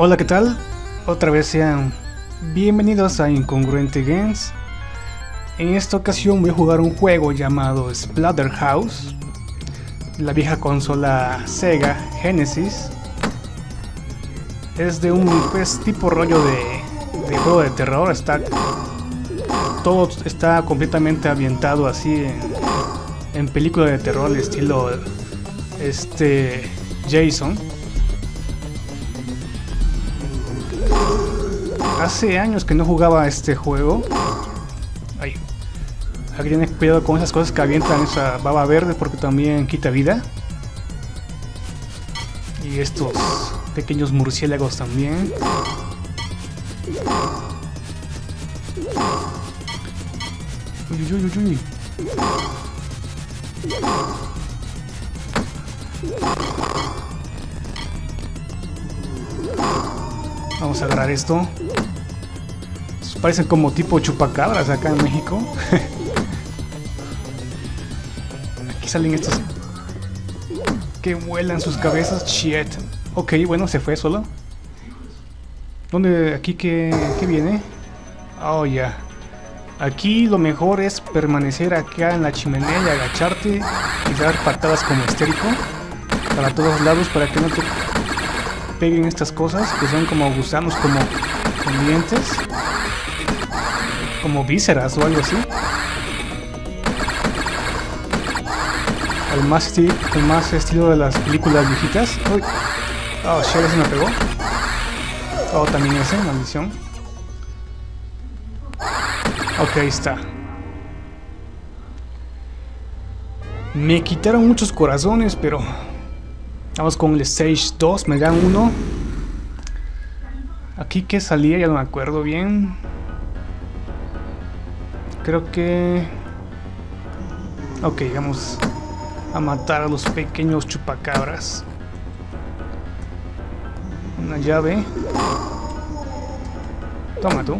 Hola, ¿qué tal? Otra vez sean bienvenidos a Incongruente Games. En esta ocasión voy a jugar un juego llamado Splatterhouse, la vieja consola Sega Genesis. Es de un pues, tipo rollo de, juego de terror. Está todo está completamente ambientado así en, en película de terror estilo este Jason. Hace años que no jugaba este juego. Ay. Hay que cuidado con esas cosas que avientan esa baba verde porque también quita vida. Y estos pequeños murciélagos también. Uy, uy, uy, uy. Vamos a agarrar esto. Parecen como tipo chupacabras acá en México. Aquí salen estos que vuelan sus cabezas. Shit. Ok, bueno, se fue solo. ¿Dónde? ¿Aquí qué, qué viene? Oh, ya. Aquí lo mejor es permanecer acá en la chimenea y agacharte y dar patadas como histérico para todos lados para que no te peguen estas cosas que son como gusanos, como dientes como vísceras o algo así. El más, el más estilo de las películas viejitas. Uy. Oh, shit, se me pegó. Oh, también ese, maldición. Ok, ahí está. Me quitaron muchos corazones, pero... Vamos con el Stage 2, me dan uno. Aquí que salía, ya no me acuerdo bien creo que... Ok, vamos a matar a los pequeños chupacabras. Una llave. Toma tú.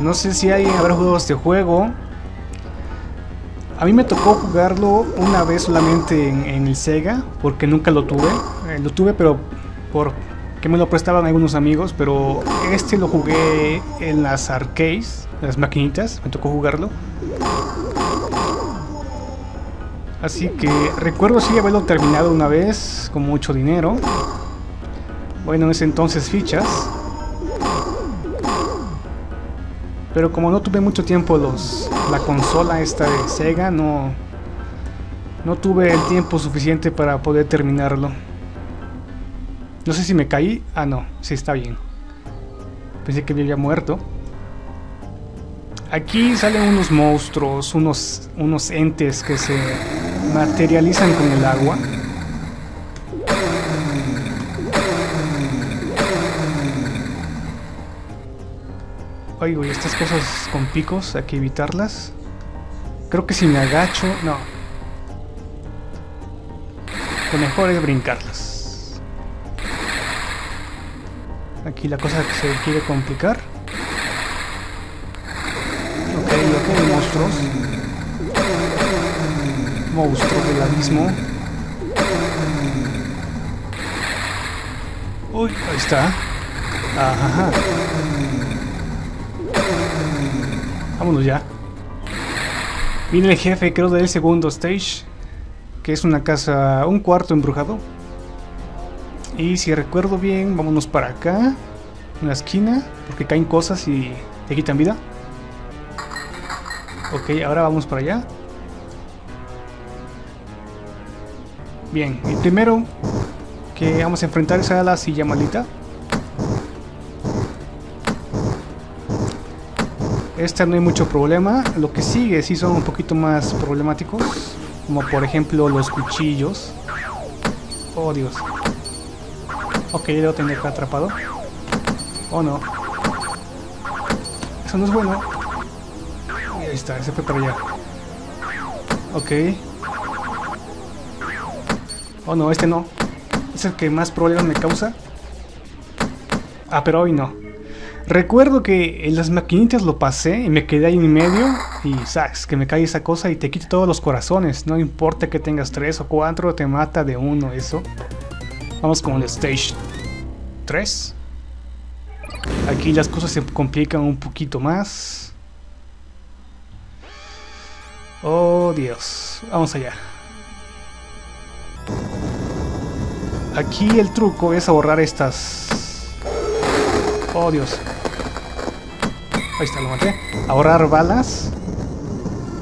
No sé si hay habrá juegos de juego. A mí me tocó jugarlo una vez solamente en, el Sega, porque nunca lo tuve. Eh, lo tuve, pero por que me lo prestaban algunos amigos, pero este lo jugué en las arcades, las maquinitas, me tocó jugarlo. Así que recuerdo sí haberlo terminado una vez con mucho dinero. Bueno, en ese entonces fichas. Pero como no tuve mucho tiempo los la consola esta de Sega, no no tuve el tiempo suficiente para poder terminarlo. No sé si me caí. Ah, no. Sí, está bien. Pensé que había muerto. Aquí salen unos monstruos, unos, unos entes que se materializan con el agua. Oigo, y estas cosas con picos, hay que evitarlas. Creo que si me agacho... No. Lo mejor es brincarlas. Aquí la cosa se quiere complicar. Ok, ok, monstruos. Monstruos del abismo. Uy, ahí está. Ajá. Vámonos ya. Viene el jefe, creo, del segundo stage. Que es una casa, un cuarto embrujado. Y si recuerdo bien, vámonos para acá, en la esquina, porque caen cosas y te quitan vida. Ok, ahora vamos para allá. Bien, el primero que vamos a enfrentar es a la silla malita. Esta no hay mucho problema. Lo que sigue sí son un poquito más problemáticos. Como por ejemplo los cuchillos. Oh Dios. Ok, debo tener que atrapado. ¿O no? Eso no es bueno. ahí está, ese fue para allá. Ok. Oh no, este no. Es el que más problemas me causa. Ah, pero hoy no. Recuerdo que en las maquinitas lo pasé y me quedé ahí en medio y sabes que me cae esa cosa y te quita todos los corazones. No importa que tengas tres o cuatro, te mata de uno eso. Vamos con el stage 3. Aquí las cosas se complican un poquito más. Oh Dios, vamos allá. Aquí el truco es ahorrar estas... Oh Dios. Ahí está, lo maté. Ahorrar balas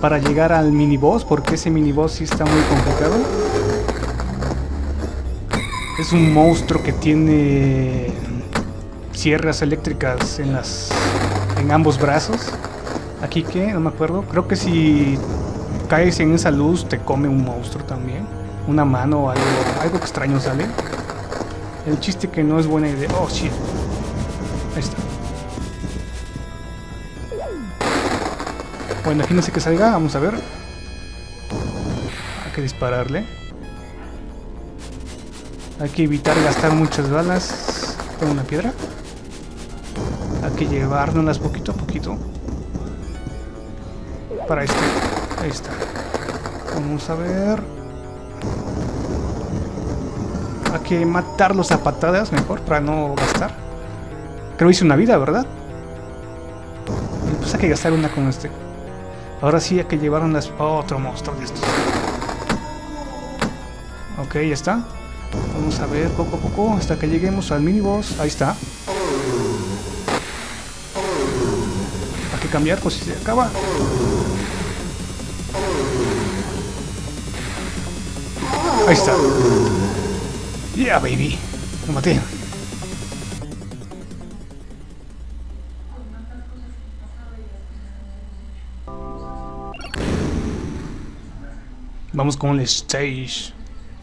para llegar al mini boss, porque ese mini boss sí está muy complicado. Es un monstruo que tiene sierras eléctricas en las en ambos brazos. Aquí que, no me acuerdo. Creo que si caes en esa luz te come un monstruo también. Una mano o algo, algo extraño sale. El chiste que no es buena idea. Oh, shit. Ahí está. Bueno, imagínense que salga. Vamos a ver. Hay que dispararle. Hay que evitar gastar muchas balas. Tengo una piedra. Hay que llevárnoslas poquito a poquito. Para este. Ahí está. Vamos a ver. Que matarlos a patadas mejor para no gastar. Creo hice una vida, ¿verdad? Y pues hay que gastar una con este. Ahora sí hay que llevar unas... otro monstruo de estos. Ok, ya está. Vamos a ver poco a poco hasta que lleguemos al mini boss. Ahí está. Hay que cambiar pues si se acaba. Ahí está. Yeah, baby. Lo. Vamos con el stage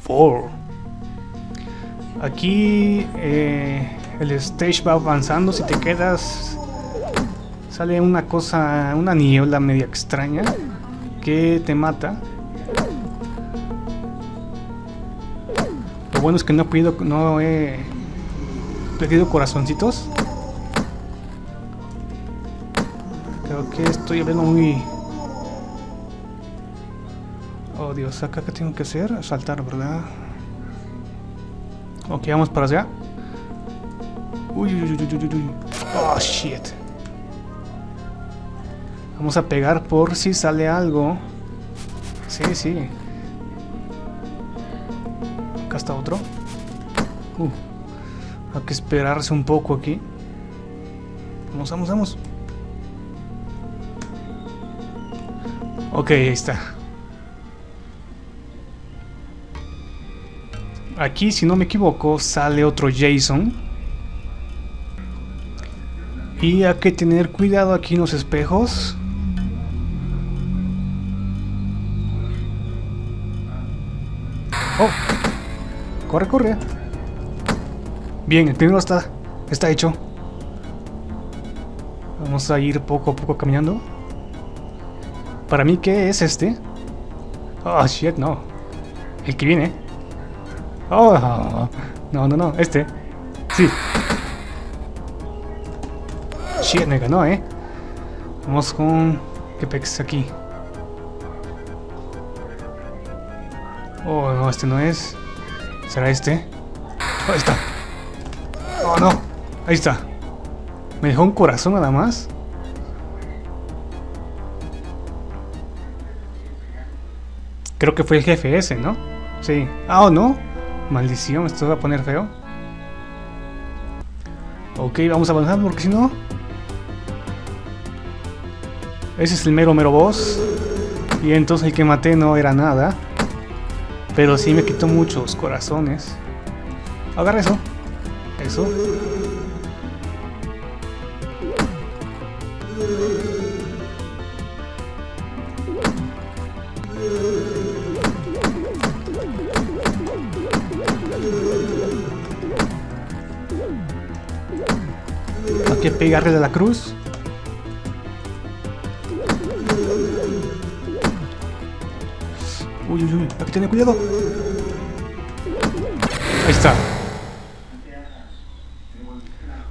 4. Aquí eh, el stage va avanzando. Si te quedas, sale una cosa, una niebla media extraña que te mata. Bueno es que no he pedido, no he pedido corazoncitos. Creo que estoy hablando muy Oh Dios, acá qué tengo que hacer? Saltar, ¿verdad? Ok, vamos para allá. Uy, uy, uy, uy, uy. Oh, shit. Vamos a pegar por si sale algo. Sí, sí. Acá está otro. Uh, hay que esperarse un poco aquí. Vamos, vamos, vamos. Ok, ahí está. Aquí, si no me equivoco, sale otro Jason. Y hay que tener cuidado aquí en los espejos. Oh, corre, corre. Bien, el primero está, está hecho. Vamos a ir poco a poco caminando. Para mí, ¿qué es este? Oh, shit, no. El que viene. Oh, no, no, no, este. Sí. Shit, me ganó, eh. Vamos con... ¿Qué aquí? Oh, no, este no es. ¿Será este? ahí está. Oh, no. Ahí está. Me dejó un corazón nada más. Creo que fue el jefe ese, ¿no? Sí. Ah, ¿o no? Maldición, esto va a poner feo. Ok, vamos avanzando porque si no... Ese es el mero mero boss. Y entonces el que maté no era nada. Pero sí me quitó muchos corazones. Agarra eso. Eso. Hay que pegarle de la cruz. Tener cuidado. Ahí está.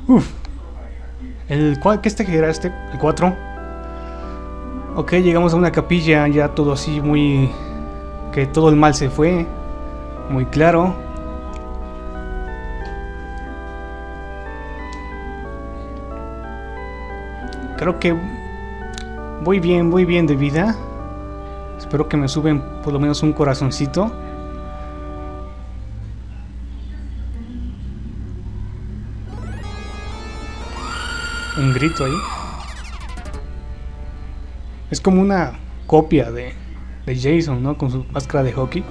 Uf. El cual, ¿qué este que era este? El 4. Ok, llegamos a una capilla, ya todo así muy... Que todo el mal se fue. Muy claro. Creo que voy bien, voy bien de vida. Espero que me suben por lo menos un corazoncito. Un grito ahí. Es como una copia de, de Jason, ¿no? Con su máscara de hockey.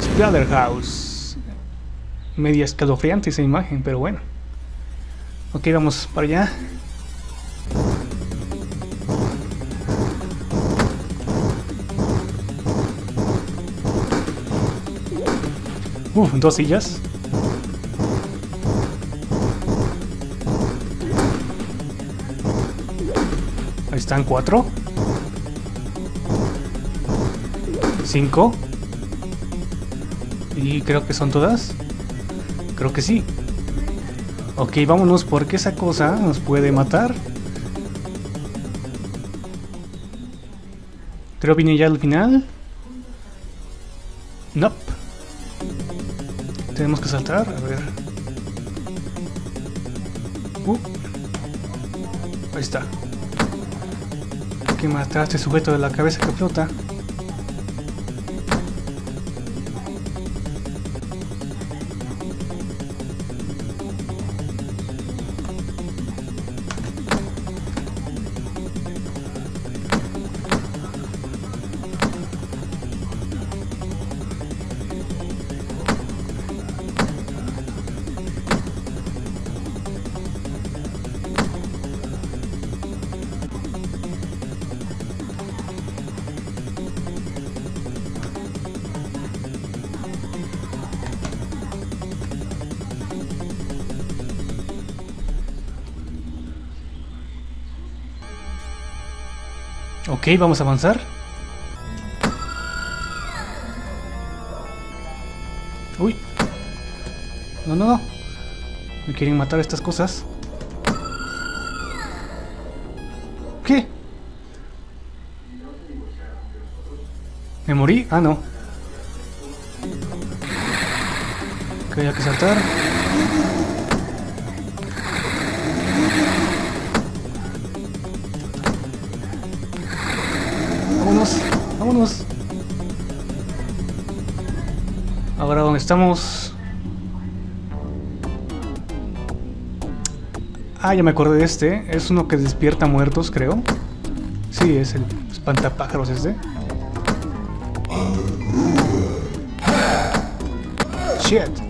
Splatterhouse. Media escalofriante esa imagen, pero bueno. Ok, vamos para allá. Uf, dos sillas. Ahí están cuatro. Cinco. Y creo que son todas. Creo que sí. Ok, vámonos porque esa cosa nos puede matar. Creo vine ya al final. Nope. Tenemos que saltar, a ver. Uh. Ahí está. ¿Qué más este sujeto de la cabeza que flota? Ok, vamos a avanzar. Uy. No, no, no. Me quieren matar estas cosas. ¿Qué? ¿Me morí? Ah, no. Ok, hay que saltar. Estamos? Ah, ya me acordé de este. Es uno que despierta muertos, creo. Sí, es el espantapájaros este. Shit.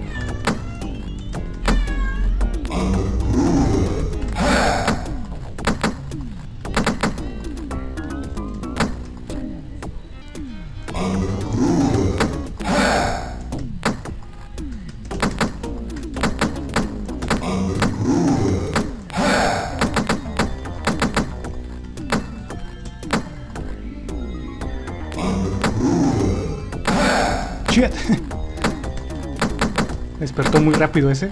Despertó muy rápido ese.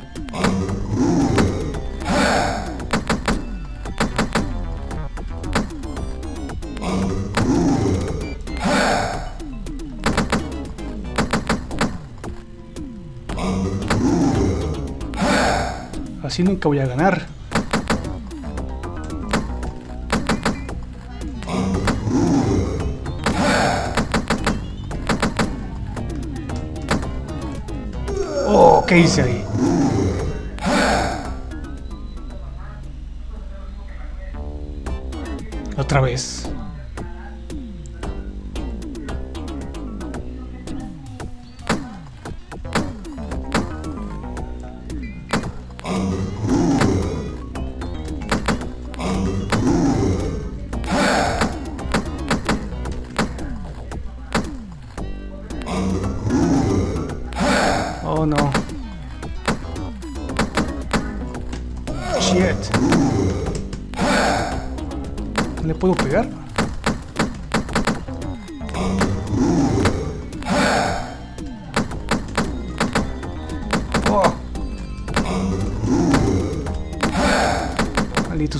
Así nunca voy a ganar. ¿Qué hice ahí? Otra vez.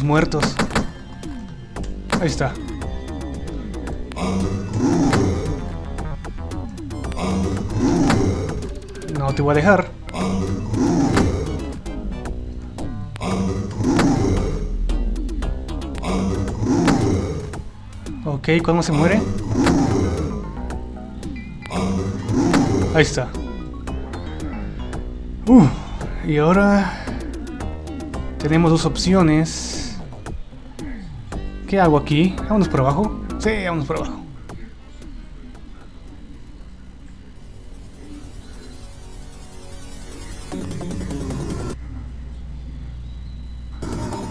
Espíritus muertos. Ahí está. No te voy a dejar. Ok, ¿cuándo se muere? Ahí está. Y ahora tenemos dos opciones. ¿Qué hago aquí? ¿Vámonos por abajo? Sí, vámonos por abajo.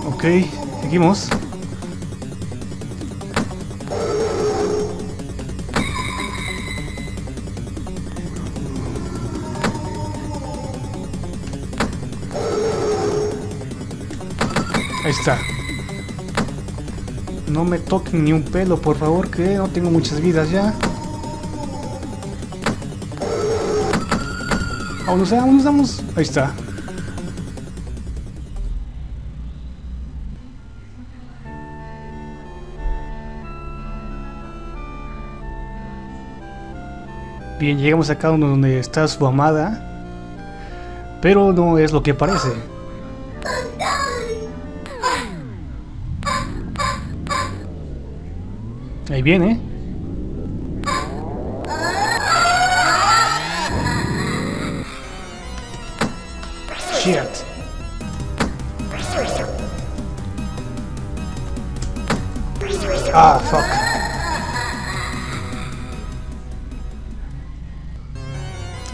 Ok, seguimos. Ahí está. No me toquen ni un pelo, por favor, que no tengo muchas vidas ya. Vamos, vamos, vamos. Ahí está. Bien, llegamos acá donde está su amada. Pero no es lo que parece. Ahí viene. Shit. Ah, fuck.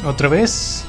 Otra vez.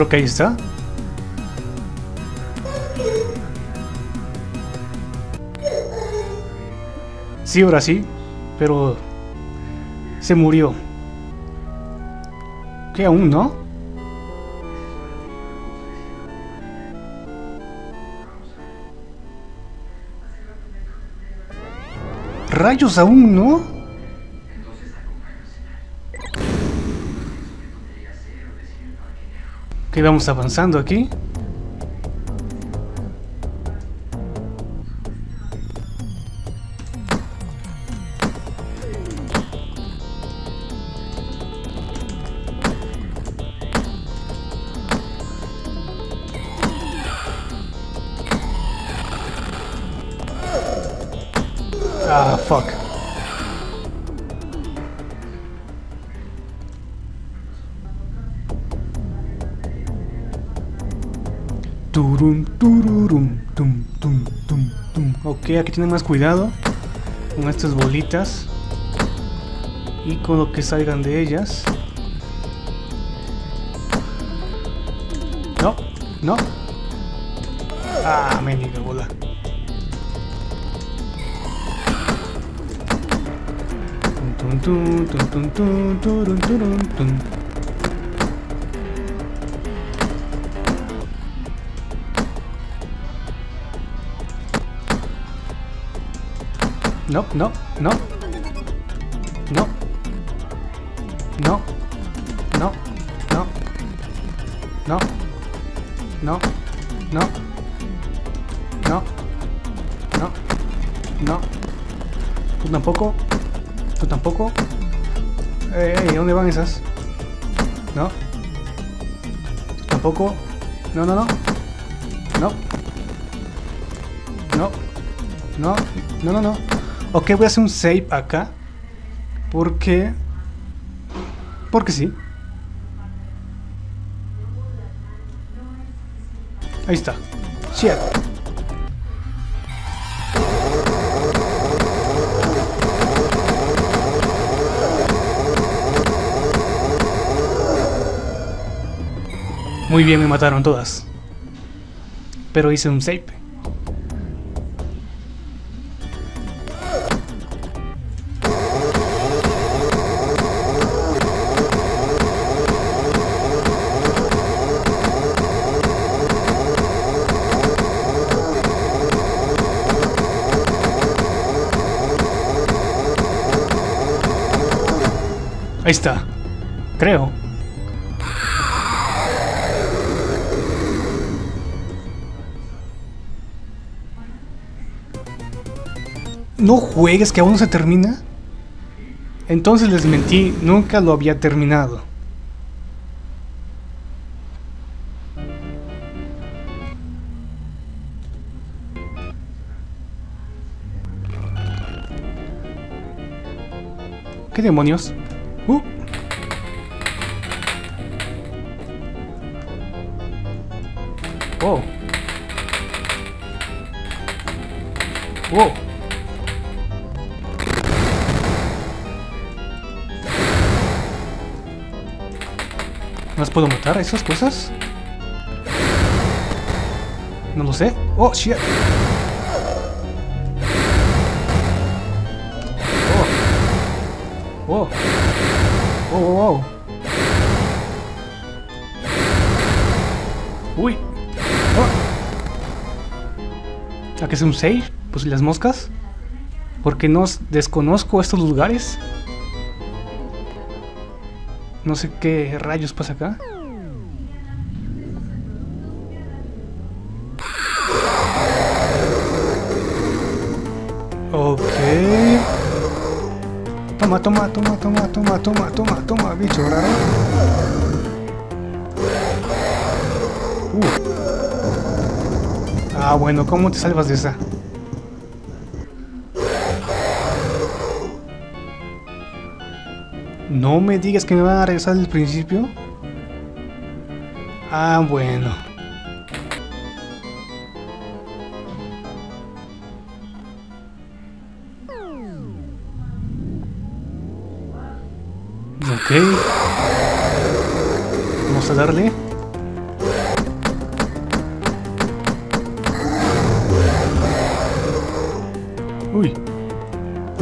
Creo que ahí está. Sí, ahora sí. Pero... Se murió. ¿Qué aún no? Rayos aún no. Que vamos avanzando aquí. Aquí tienen más cuidado con estas bolitas y con lo que salgan de ellas. No, no. Ah, mendiga bola. nope, nope, nope. Ok, voy a hacer un save acá. Porque... Porque sí. Ahí está. Shit. Muy bien, me mataron todas. Pero hice un save. Ahí está. Creo. No juegues que aún se termina. Entonces les mentí, nunca lo había terminado. ¿Qué demonios? Uh. Oh. Oh. ¿Las puedo matar a esas cosas? No lo sé. Oh, shit. Oh. Oh, Oh. ¿A qué es un 6? Pues las moscas. Porque no desconozco estos lugares. No sé qué rayos pasa acá. Ok. Toma, toma, toma, toma, toma, toma, toma, toma, bicho raro. Uh. Ah, bueno, ¿cómo te salvas de esa? No me digas que me van a regresar al principio. Ah, bueno. Ok. Vamos a darle.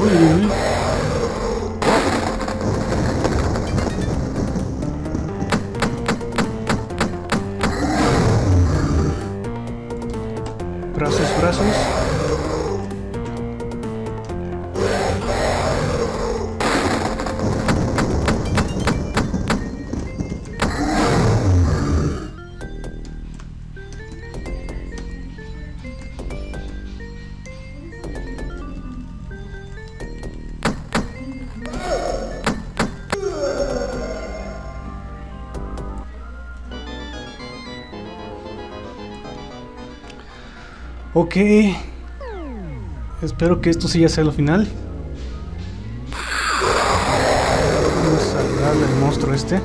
Uy, Ok. Espero que esto sí ya sea lo final. Vamos a darle al monstruo este.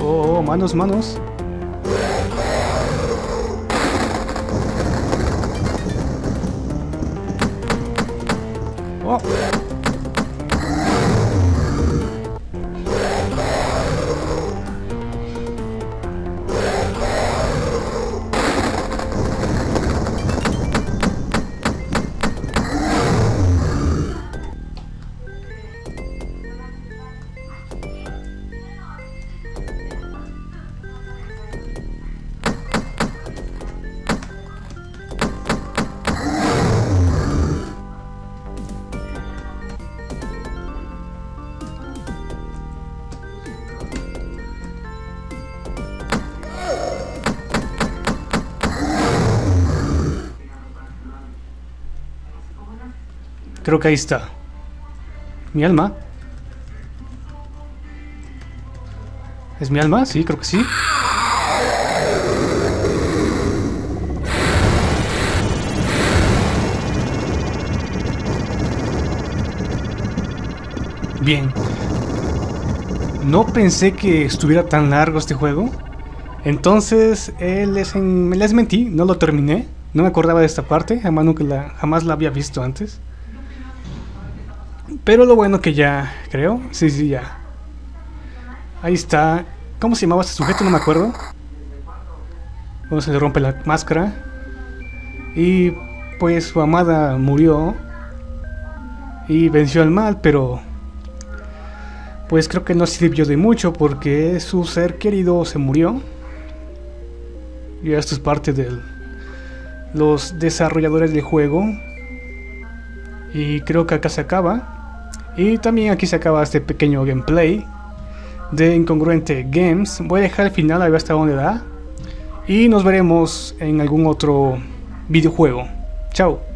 Oh, oh, manos, manos. Oh. Creo que ahí está. Mi alma. ¿Es mi alma? Sí, creo que sí. Bien. No pensé que estuviera tan largo este juego. Entonces, eh, les, les mentí, no lo terminé. No me acordaba de esta parte, jamás, nunca la, jamás la había visto antes. Pero lo bueno que ya, creo. Sí, sí, ya. Ahí está. ¿Cómo se llamaba este sujeto? No me acuerdo. Cuando se le rompe la máscara. Y pues su amada murió. Y venció al mal, pero... Pues creo que no sirvió de mucho porque su ser querido se murió. Y esto es parte de los desarrolladores del juego. Y creo que acá se acaba. Y también aquí se acaba este pequeño gameplay de Incongruente Games. Voy a dejar el final a ver hasta dónde da. Y nos veremos en algún otro videojuego. Chao.